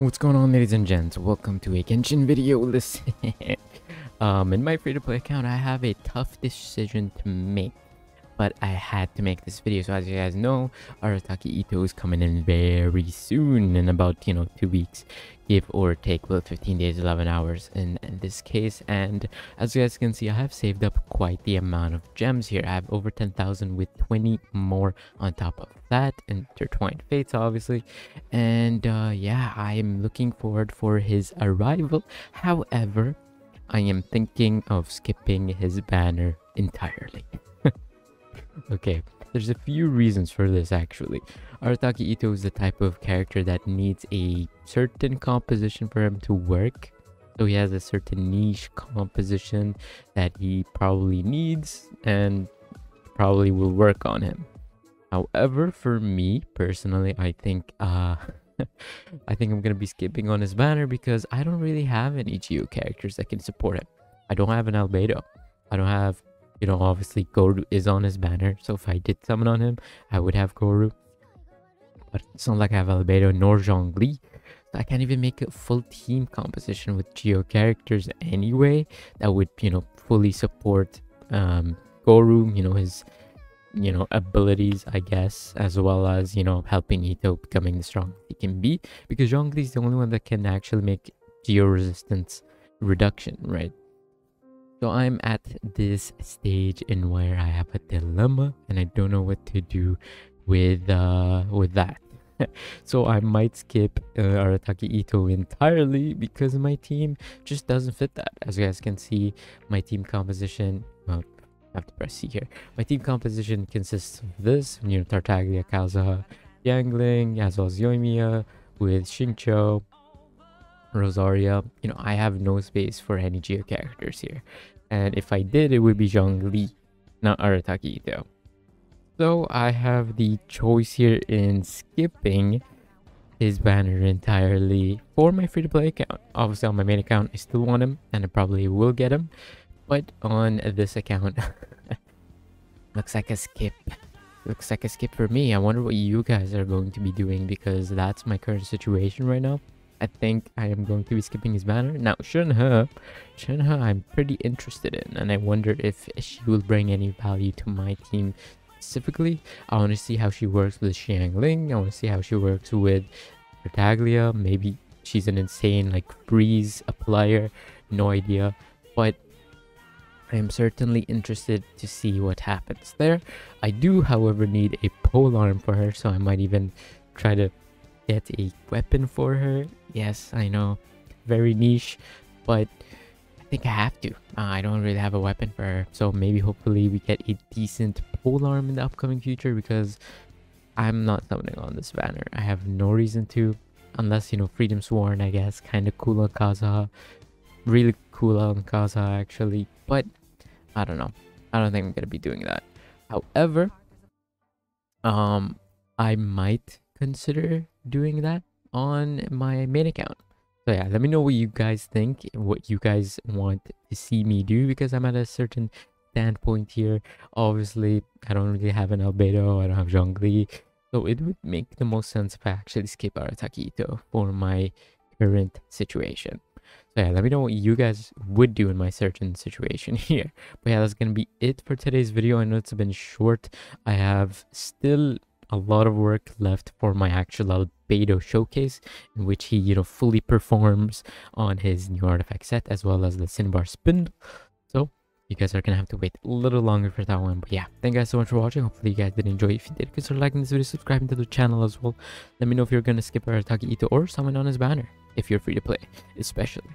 What's going on ladies and gents? Welcome to a Genshin video. Listen, um, in my free-to-play account, I have a tough decision to make. But I had to make this video. So as you guys know, Arataki Itto is coming in very soon. In about, you know, two weeks. Give or take, well, 15 days, 11 hours in, in this case. And as you guys can see, I have saved up quite the amount of gems here. I have over 10,000 with 20 more on top of that. Intertwined Fates, obviously. And uh, yeah, I am looking forward for his arrival. However, I am thinking of skipping his banner entirely. Okay, there's a few reasons for this actually. Arataki Itto is the type of character that needs a certain composition for him to work. So he has a certain niche composition that he probably needs and probably will work on him. However, for me personally, I think uh I think I'm gonna be skipping on his banner because I don't really have any Geo characters that can support him. I don't have an Albedo. I don't have you know, obviously Gorou is on his banner. So if I did summon on him, I would have Gorou. But it's not like I have Albedo nor Zhongli. So I can't even make a full team composition with Geo characters anyway that would, you know, fully support um, Gorou, you know, his, you know, abilities, I guess, as well as, you know, helping Itto becoming the strong he can be. Because Zhongli is the only one that can actually make Geo resistance reduction, right? So I'm at this stage in where I have a dilemma and I don't know what to do with uh with that. so I might skip uh, Arataki Itto entirely because my team just doesn't fit that. As you guys can see, my team composition, well, I have to press C here. My team composition consists of this, you know, Tartaglia, Kazuha, Xiangling, as well as Yoimiya with Xingqiu, Rosaria. You know, I have no space for any Geo characters here. And if I did, it would be Zhongli, not Arataki Itto. So I have the choice here in skipping his banner entirely for my free-to-play account. Obviously on my main account, I still want him and I probably will get him. But on this account, looks like a skip. Looks like a skip for me. I wonder what you guys are going to be doing because that's my current situation right now. I think I am going to be skipping his banner. Now, Shenhe, Shenhe I'm pretty interested in, and I wonder if she will bring any value to my team specifically. I want to see how she works with Xiangling. I want to see how she works with Tartaglia. Maybe she's an insane, like, freeze applier. No idea. But I am certainly interested to see what happens there. I do, however, need a pole arm for her, so I might even try to get a weapon for her. Yes, I know, very niche, but I think I have to. Uh, I don't really have a weapon for her, so maybe hopefully we get a decent pole arm in the upcoming future because I'm not summoning on this banner. I have no reason to, unless, you know, Freedom Sworn, I guess, kind of cool on Kazuha. Really cool on Kazuha, actually, but I don't know. I don't think I'm going to be doing that. However, um, I might consider doing that on my main account. So yeah, let me know what you guys think, what you guys want to see me do because I'm at a certain standpoint here. Obviously, I don't really have an Albedo, I don't have Zhongli. So it would make the most sense if I actually skip Arataki Itto for my current situation. So yeah, let me know what you guys would do in my certain situation here. But yeah, that's gonna be it for today's video. I know it's been short. I have still a lot of work left for my actual Albedo showcase in which he you know fully performs on his new artifact set as well as the Cinnabar spindle. So you guys are gonna have to wait a little longer for that one but yeah. Thank you guys so much for watching. Hopefully you guys did enjoy. If you did consider liking this video subscribing to the channel as well. Let me know if you're gonna skip Arataki Itto or someone on his banner if you're free to play especially